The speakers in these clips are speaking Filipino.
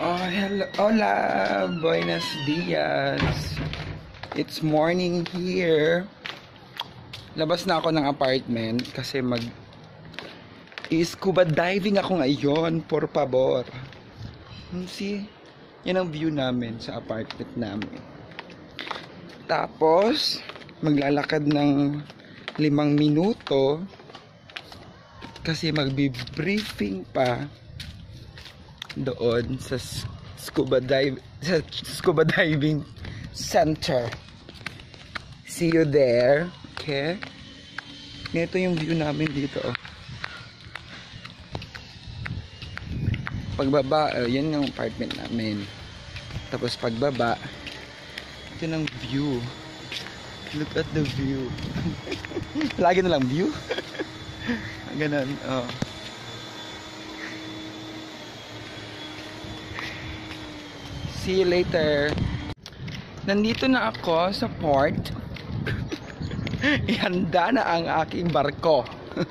Oh, hello. Hola. Buenos dias. It's morning here. Labas na ako ng apartment kasi mag scuba diving ako ngayon. Por favor. Hmm, See? Yan ang view namin sa apartment namin. Tapos, maglalakad ng limang minuto kasi magbi-briefing pa doon sa scuba dive sa scuba diving center. See you there. Okay? Ganito yung view namin dito. oh. Pagbaba, oh, yan yung apartment namin. Tapos pagbaba, ito ng view. Look at the view. Lagi na lang view. Ganun, oh. See you later. Nandito na ako sa port. Ihanda na ang aking barko.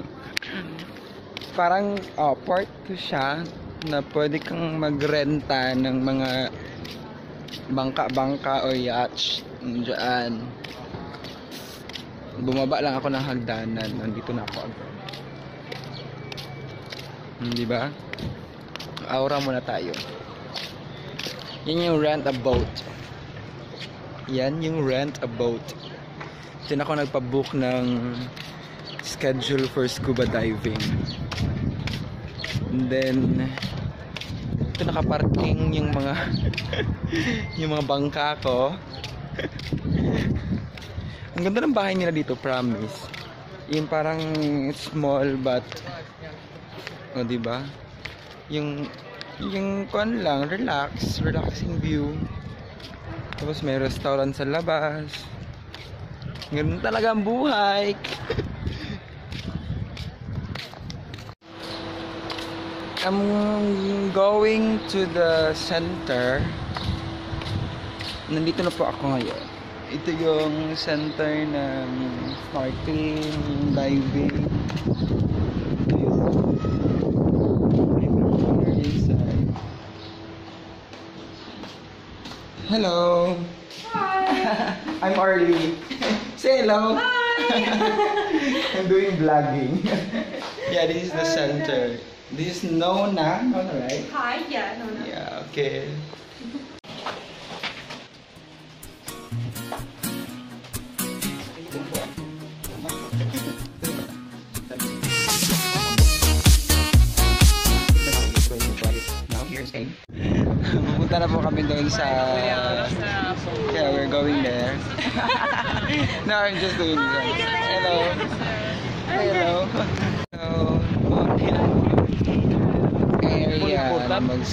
Parang oh, port to siya na pwede kang magrenta ng mga bangka-bangka o yachts diyan. Bumaba lang ako ng hagdanan. Nandito na ako. Hindi ba? Aura muna tayo. Yan yung rent a boat. Yan yung rent a boat. Diyan ako nagpa-book ng schedule for scuba diving. And then, ito nakaparking yung mga yung mga bangka ko. Ang ganda ng bahay nila dito, promise. Yung parang small but o, di ba? Yung yung kon lang, relax, relaxing view. Tapos may restaurant sa labas. Ganun talaga ang buhay. I'm going to the center. Nandito na po ako ngayon. Ito yung center ng snorkeling, diving. Hello. Hi. I'm Arlie. Say hello. Hi. I'm doing vlogging. yeah, this is the uh, center. This is Nona. Nona, right? Hi. Yeah. No. No. Yeah, okay. Pupunta na po kami doon sa... Yeah, we're going there. no, I'm just doing this. Hello. Hello. Hello. Area na mag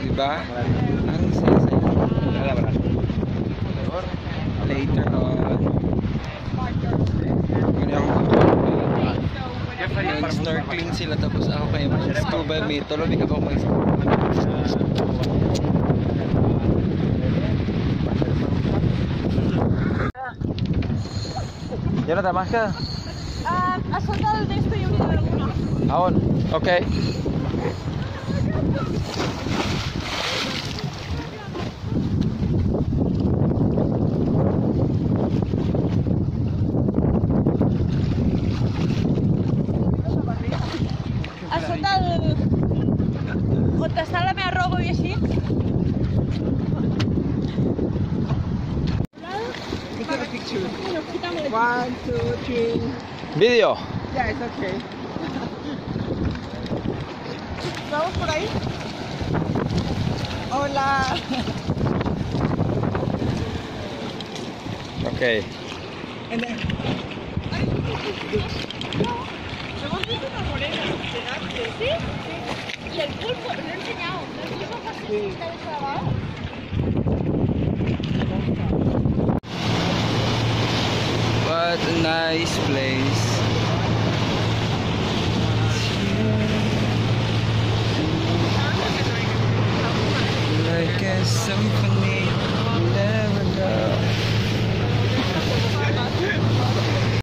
Diba? Ang saya-saya. Later on. Nag-snorkeling sila tapos ako kayo mag-scuba may tulog ako mag ¿Ya no ahora Damasca? Uh, a solta del texto hi hauria d'haver alguna. oke. on? Ok. A sota del... On està la meva? One, two, three. Video. Yeah, it's okay. ¿Vamos por ahí? Hola. Ok. And then, Hemos visto una morena. ¿Sí? Sí. Y el pulpo, lo he enseñado. ¿Lo visto casi Sí. que habéis grabado? What a nice place. Like uh, a symphony.